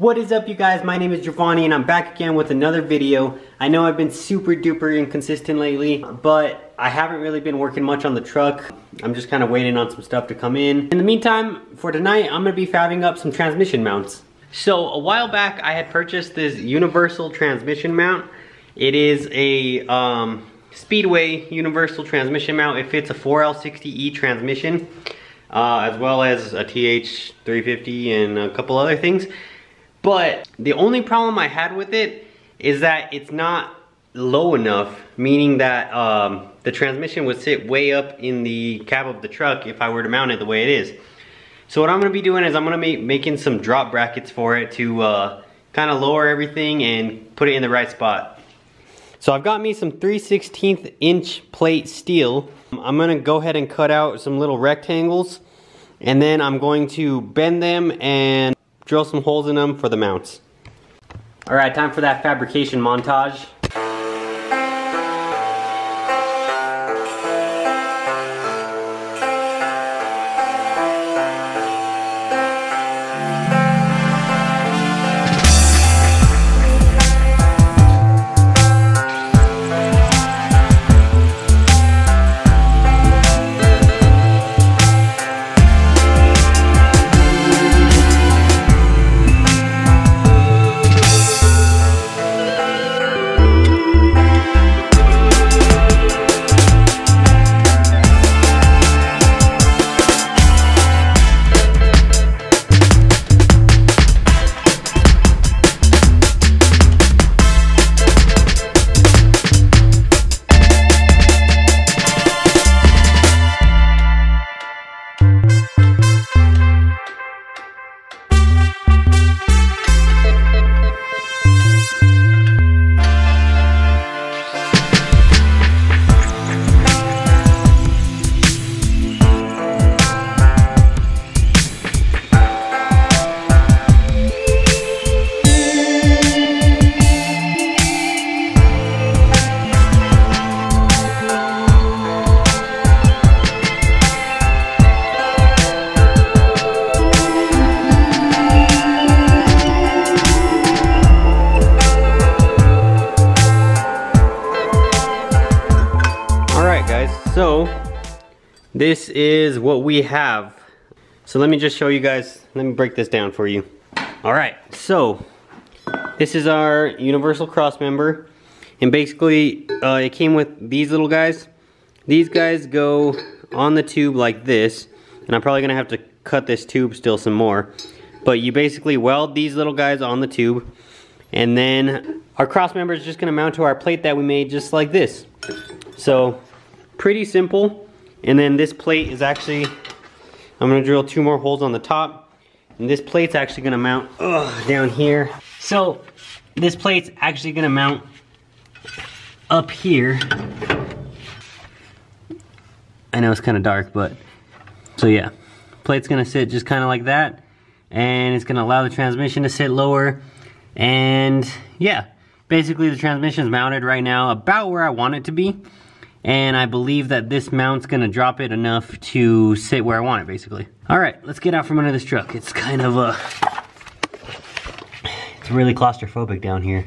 What is up you guys? My name is Jovani and I'm back again with another video. I know I've been super duper inconsistent lately, but I haven't really been working much on the truck. I'm just kind of waiting on some stuff to come in. In the meantime, for tonight, I'm gonna be fabbing up some transmission mounts. So a while back, I had purchased this universal transmission mount. It is a um, Speedway universal transmission mount. It fits a 4L60E transmission, uh, as well as a TH350 and a couple other things. But the only problem I had with it is that it's not low enough, meaning that um, the transmission would sit way up in the cab of the truck if I were to mount it the way it is. So what I'm gonna be doing is I'm gonna be making some drop brackets for it to uh, kind of lower everything and put it in the right spot. So I've got me some 3 16th inch plate steel. I'm gonna go ahead and cut out some little rectangles and then I'm going to bend them and drill some holes in them for the mounts. All right, time for that fabrication montage. This is what we have. So let me just show you guys, let me break this down for you. All right, so this is our universal cross member. And basically, uh, it came with these little guys. These guys go on the tube like this. And I'm probably gonna have to cut this tube still some more. But you basically weld these little guys on the tube. And then our cross member is just gonna mount to our plate that we made just like this. So pretty simple. And then this plate is actually, I'm gonna drill two more holes on the top. And this plate's actually gonna mount ugh, down here. So this plate's actually gonna mount up here. I know it's kind of dark, but so yeah. Plate's gonna sit just kind of like that. And it's gonna allow the transmission to sit lower. And yeah, basically the transmission's mounted right now about where I want it to be and I believe that this mount's gonna drop it enough to sit where I want it basically. All right, let's get out from under this truck. It's kind of a, it's really claustrophobic down here.